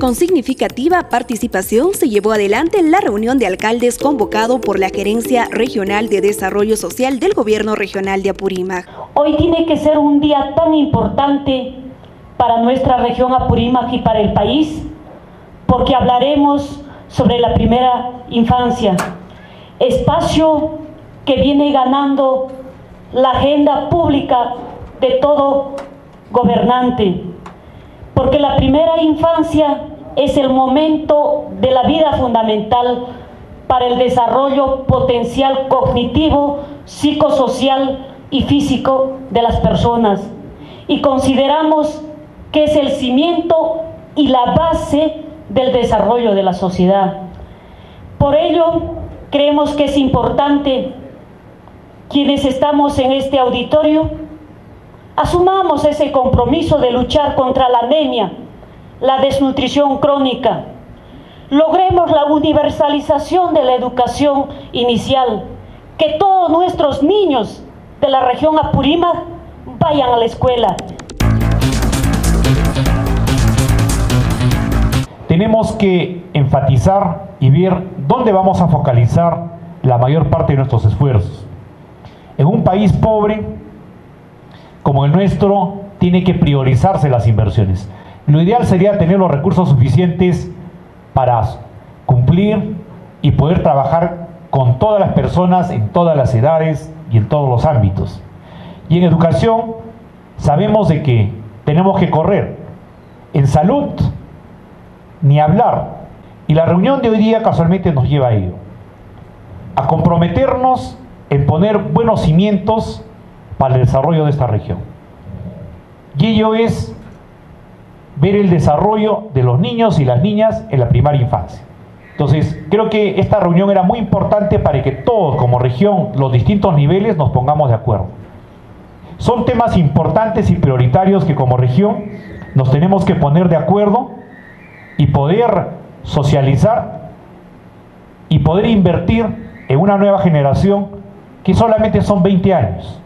Con significativa participación se llevó adelante la reunión de alcaldes convocado por la Gerencia Regional de Desarrollo Social del Gobierno Regional de Apurímac. Hoy tiene que ser un día tan importante para nuestra región Apurímac y para el país, porque hablaremos sobre la primera infancia, espacio que viene ganando la agenda pública de todo gobernante porque la primera infancia es el momento de la vida fundamental para el desarrollo potencial cognitivo, psicosocial y físico de las personas. Y consideramos que es el cimiento y la base del desarrollo de la sociedad. Por ello, creemos que es importante quienes estamos en este auditorio Asumamos ese compromiso de luchar contra la anemia, la desnutrición crónica. Logremos la universalización de la educación inicial, que todos nuestros niños de la región Apurímac vayan a la escuela. Tenemos que enfatizar y ver dónde vamos a focalizar la mayor parte de nuestros esfuerzos. En un país pobre, como el nuestro, tiene que priorizarse las inversiones. Lo ideal sería tener los recursos suficientes para cumplir y poder trabajar con todas las personas en todas las edades y en todos los ámbitos. Y en educación sabemos de que tenemos que correr. En salud, ni hablar. Y la reunión de hoy día casualmente nos lleva a ello. A comprometernos en poner buenos cimientos para el desarrollo de esta región. Y ello es ver el desarrollo de los niños y las niñas en la primaria infancia. Entonces, creo que esta reunión era muy importante para que todos como región, los distintos niveles, nos pongamos de acuerdo. Son temas importantes y prioritarios que como región nos tenemos que poner de acuerdo y poder socializar y poder invertir en una nueva generación que solamente son 20 años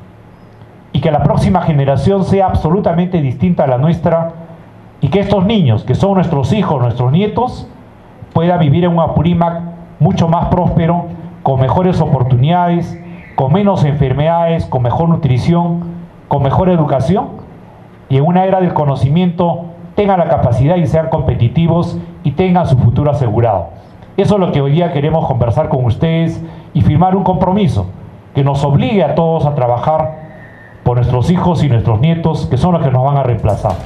que la próxima generación sea absolutamente distinta a la nuestra y que estos niños, que son nuestros hijos, nuestros nietos, puedan vivir en un Apurímac mucho más próspero, con mejores oportunidades, con menos enfermedades, con mejor nutrición, con mejor educación y en una era del conocimiento tengan la capacidad y sean competitivos y tengan su futuro asegurado. Eso es lo que hoy día queremos conversar con ustedes y firmar un compromiso que nos obligue a todos a trabajar por nuestros hijos y nuestros nietos, que son los que nos van a reemplazar.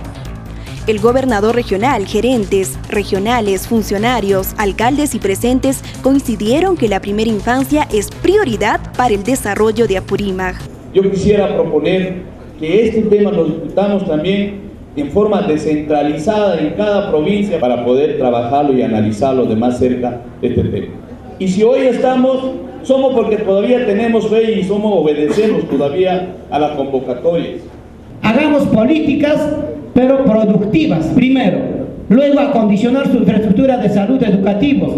El gobernador regional, gerentes regionales, funcionarios, alcaldes y presentes coincidieron que la primera infancia es prioridad para el desarrollo de Apurímac. Yo quisiera proponer que este tema lo discutamos también en forma descentralizada en cada provincia para poder trabajarlo y analizarlo de más cerca este tema. Y si hoy estamos somos porque todavía tenemos fe y somos obedecemos todavía a las convocatorias. Hagamos políticas, pero productivas primero. Luego acondicionar su infraestructura de salud educativos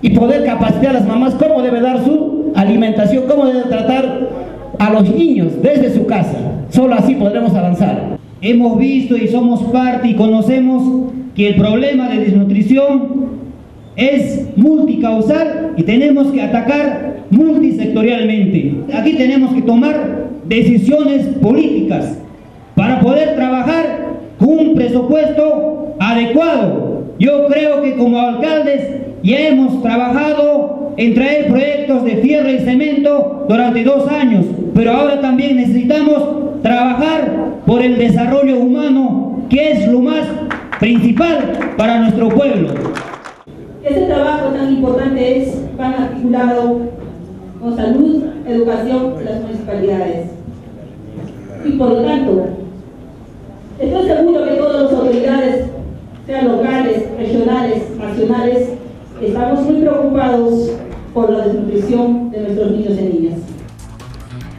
y poder capacitar a las mamás cómo debe dar su alimentación, cómo debe tratar a los niños desde su casa. Solo así podremos avanzar. Hemos visto y somos parte y conocemos que el problema de desnutrición es multicausal y tenemos que atacar multisectorialmente. Aquí tenemos que tomar decisiones políticas para poder trabajar con un presupuesto adecuado. Yo creo que como alcaldes ya hemos trabajado en traer proyectos de fierro y cemento durante dos años, pero ahora también necesitamos trabajar por el desarrollo humano, que es lo más principal para nuestro pueblo. Este trabajo tan importante es van articulado con salud, educación de las municipalidades. Y por lo tanto, estoy seguro que todas las autoridades, sean locales, regionales, nacionales, estamos muy preocupados por la desnutrición de nuestros niños y niñas.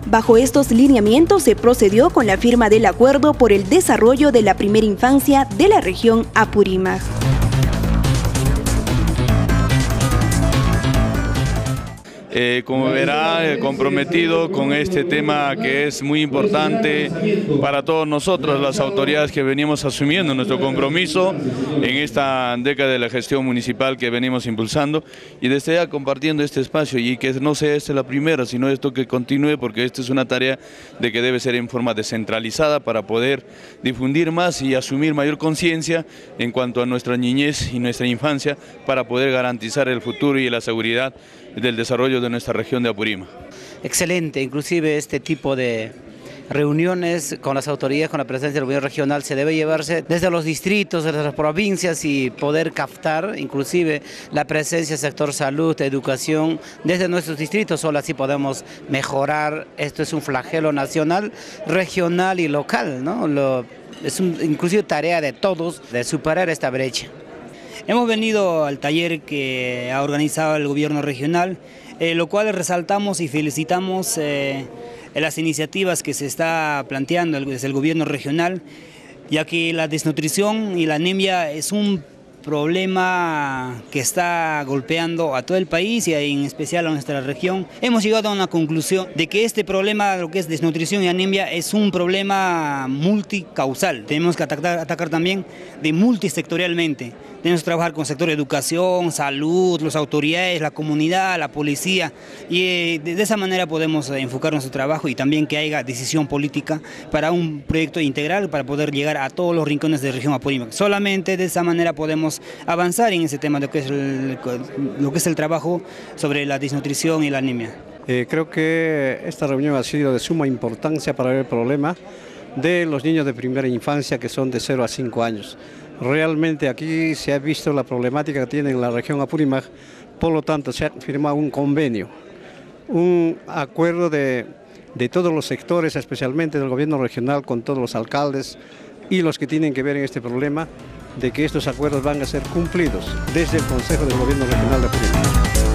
Bajo estos lineamientos se procedió con la firma del acuerdo por el desarrollo de la primera infancia de la región Apurímac. Eh, como verá, eh, comprometido con este tema que es muy importante para todos nosotros, las autoridades que venimos asumiendo nuestro compromiso en esta década de la gestión municipal que venimos impulsando. Y desde ya compartiendo este espacio y que no sea esta la primera, sino esto que continúe porque esta es una tarea de que debe ser en forma descentralizada para poder difundir más y asumir mayor conciencia en cuanto a nuestra niñez y nuestra infancia para poder garantizar el futuro y la seguridad del desarrollo de nuestra región de Apurímac. Excelente, inclusive este tipo de reuniones con las autoridades, con la presencia del gobierno regional, se debe llevarse desde los distritos, desde las provincias y poder captar inclusive la presencia del sector salud, educación, desde nuestros distritos, solo así podemos mejorar. Esto es un flagelo nacional, regional y local, ¿no? es un, inclusive tarea de todos de superar esta brecha. Hemos venido al taller que ha organizado el gobierno regional, eh, lo cual resaltamos y felicitamos eh, las iniciativas que se está planteando desde el gobierno regional, ya que la desnutrición y la anemia es un problema que está golpeando a todo el país y en especial a nuestra región. Hemos llegado a una conclusión de que este problema, lo que es desnutrición y anemia, es un problema multicausal. Tenemos que atacar, atacar también de multisectorialmente. Tenemos que trabajar con el sector de educación, salud, las autoridades, la comunidad, la policía y eh, de, esa manera podemos eh, enfocar nuestro trabajo y también que haya decisión política para un proyecto integral para poder llegar a todos los rincones de la región Apurímac. Solamente de esa manera podemos avanzar en ese tema de lo que es el, lo que es el trabajo sobre la desnutrición y la anemia. Eh, creo que esta reunión ha sido de suma importancia para el problema de los niños de primera infancia que son de 0 a 5 años. Realmente aquí se ha visto la problemática que tiene en la región Apurímac, por lo tanto se ha firmado un convenio, un acuerdo de, de todos los sectores, especialmente del gobierno regional, con todos los alcaldes y los que tienen que ver en este problema, de que estos acuerdos van a ser cumplidos desde el Consejo del Gobierno Regional de Apurímac.